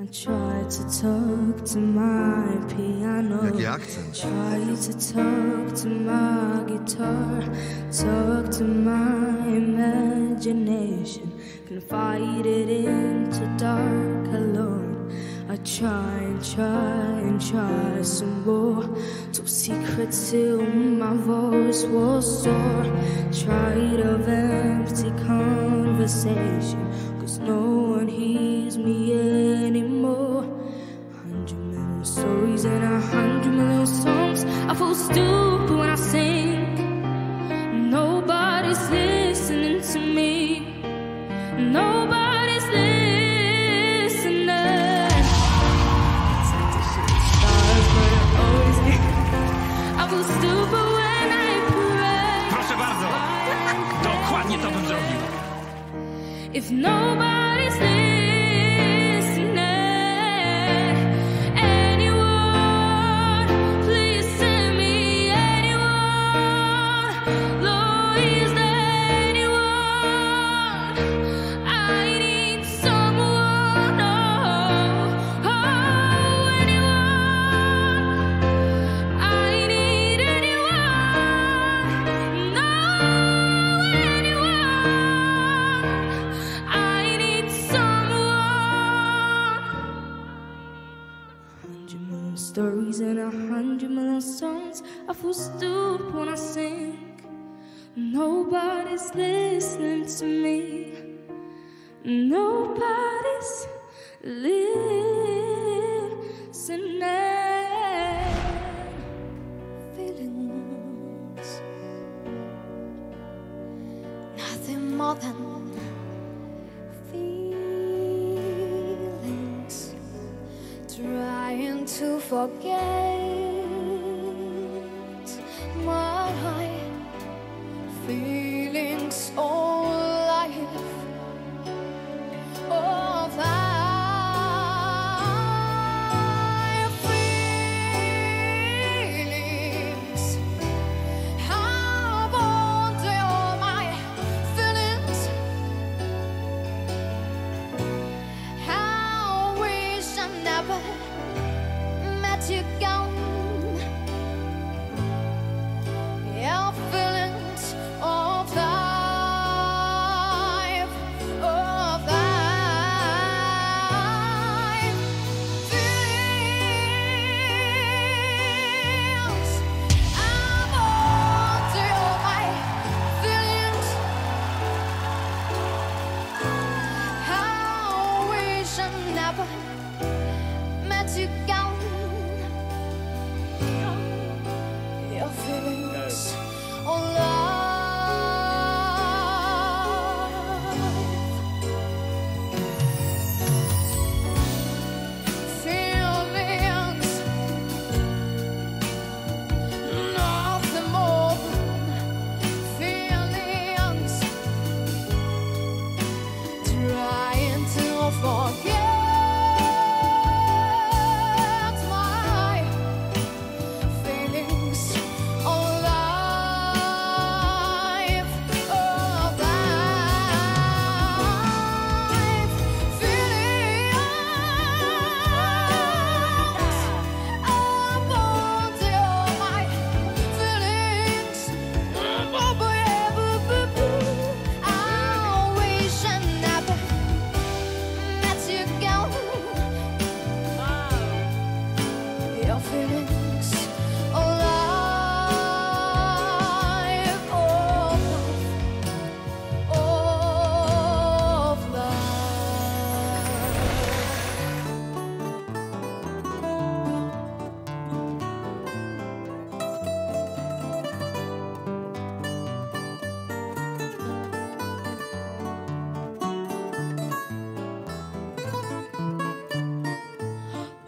I try to talk to my piano. Try to talk to my guitar. Talk to my imagination. Confide it into dark alone. I try and try and try some more. To secrets till my voice was sore. Tried of empty conversation. Nobody's listening to me. Nobody's listening. feelings. Nothing more than feelings. Trying to forget 아직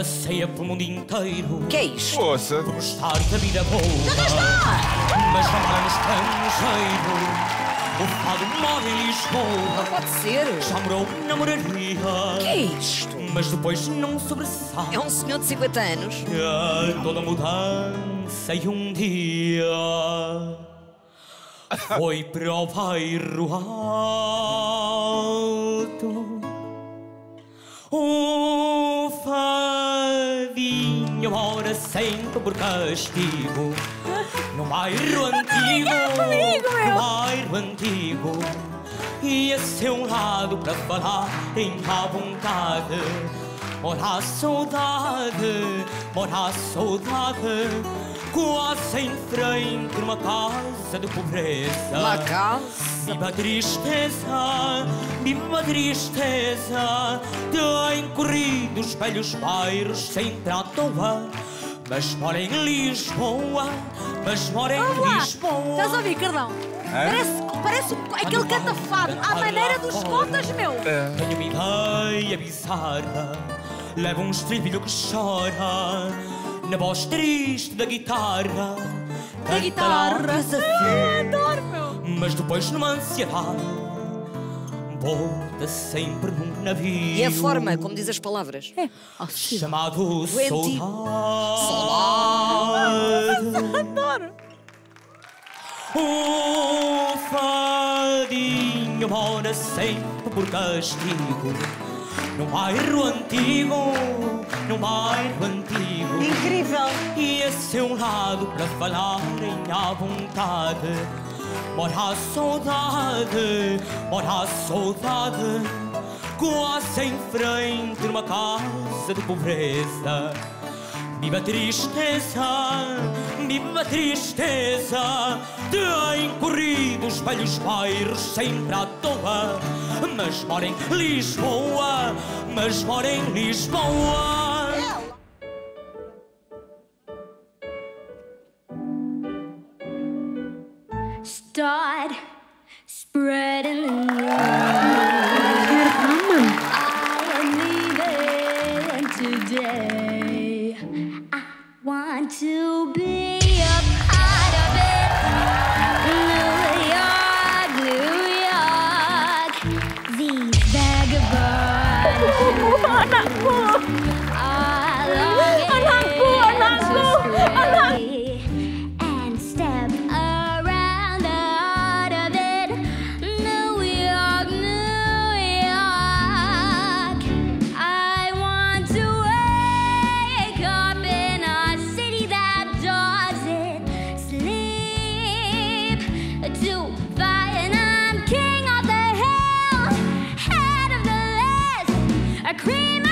Passeia pelo mundo inteiro Que é isto? Por gostar da vida boa. Mas já mora no estrangeiro. O fado mora em Lisboa. Pode ser. Já morou na moraria. Que é isto? Mas depois não sobressai. É um senhor de 50 anos. É toda mudança e um dia foi para o bairro alto mora sempre por castigo. No bairro antigo No bairro antigo E esse é um lado para falar em má vontade Mora a saudade, mora a saudade Quase em frente numa casa de pobreza. Uma casa. Viva a tristeza, viva a tristeza. Tem corrido os velhos bairros sempre à toa Mas mora em Lisboa, mas mora em Olá! Lisboa. Estás a ouvir, Cardão? Parece, parece o- aquele canta fado, à maneira dos contas, meu. Tenho uma ideia bizarra. Leva um estribilho que chora Na voz triste da guitarra Da guitarra. Ah, adoro, meu. Mas depois numa ansiedade Volta sempre num navio E a forma, como diz as palavras. É, oh. Chamado Doentio. Saudade Adoro. O fadinho mora sempre por castigo Num bairro antigo, num bairro antigo Incrível! E esse é um lado para falarem à vontade. Mora a saudade, mora a saudade. Quase em frente numa casa de pobreza. Viva a tristeza, viva a tristeza. Tem corrido os velhos bairros sempre à toa. Mas mora em Lisboa, mas mora em Lisboa Start spreading the news. Cream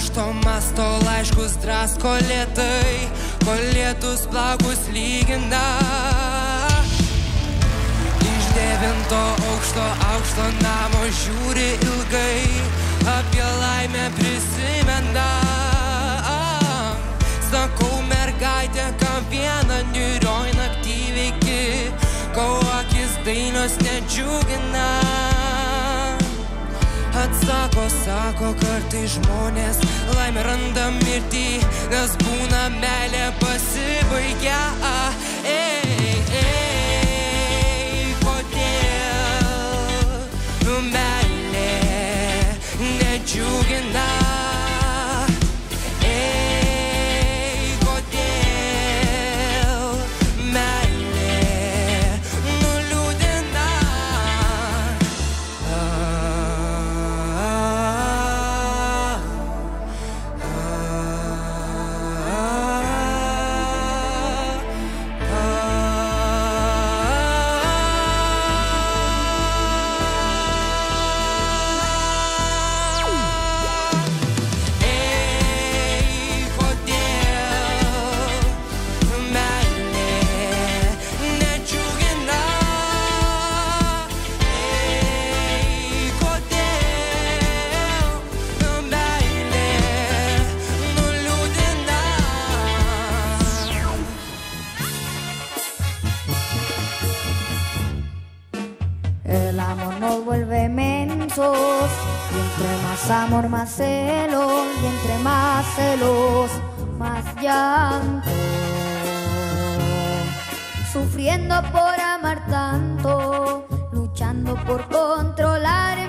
krašto masto laiškus drasko lietai, kol lietus plaukus lygina. Iš devinto aukšto aukšto namo žiūri ilgai, apie laimę prisimena. Sakau mergaitė, ką vieną niurioj naktį veiki, kol akis dainos nedžiugina. Atsako, sako, kartai žmonės laimę randa mirtį, nes būna meilė pasibaigia. Ei, ei, kodėl nu meilė nedžiugina? Más celos, y entre más celos, más llanto. Sufriendo por amar tanto, luchando por controlarme,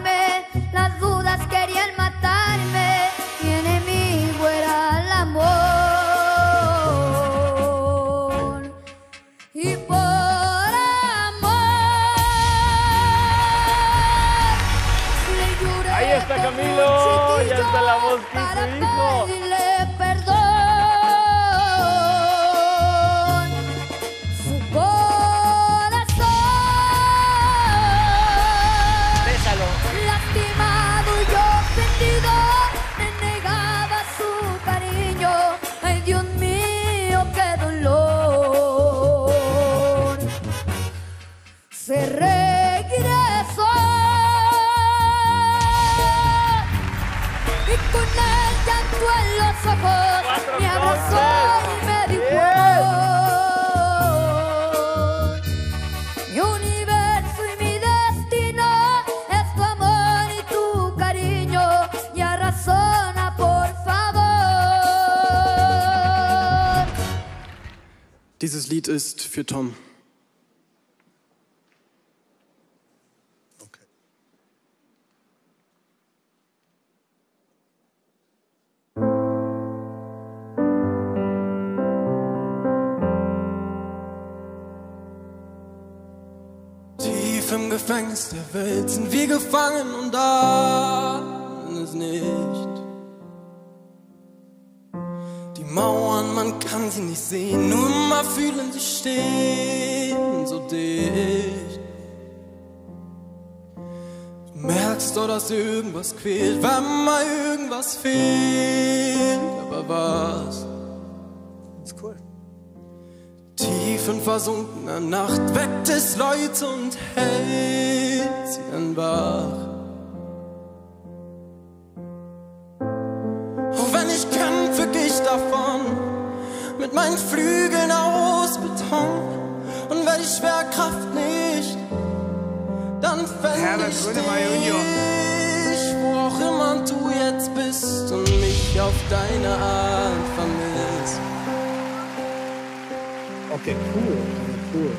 Para en los ojos Cuatro me abrazó y me dijo mi universo y mi destino es tu amor y tu cariño. Ya razona, por favor. Dieses Lied ist für Tom. Im Gefängnis der Welt sind wir gefangen und ahnen es nicht. Die Mauern, man kann sie nicht sehen, nur immer fühlen sie stehen so dicht. Du merkst doch, dass irgendwas quält, wenn mal irgendwas fehlt, aber was? Tief in versunkener Nacht weckt es Leute und hält sie dann wach. Auch wenn ich kämpfe, geh ich davon mit meinen Flügeln aus Beton. Und wenn die Schwerkraft nicht, dann fänd Herbert ich dich, wo auch immer du jetzt bist und mich auf deine Art vermisst. Okay, cool. Cool.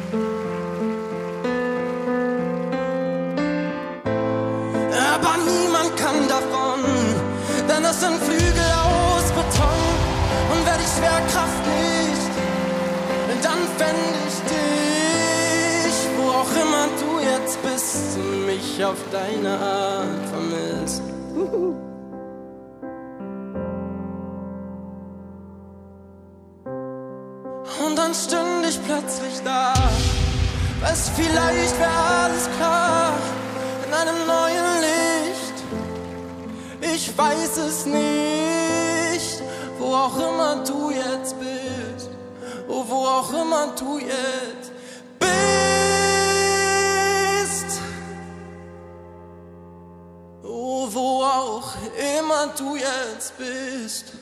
Aber niemand kann davon, denn es sind Flügel aus Beton. Und wer die Schwerkraft nicht, dann fänd ich dich, wo auch immer du jetzt bist mich auf deine Art vermisst. Plötzlich da, weiß vielleicht wäre alles klar in einem neuen Licht. Ich weiß es nicht, wo auch immer du jetzt bist, oh, wo auch immer du jetzt bist. Oh, wo auch immer du jetzt bist.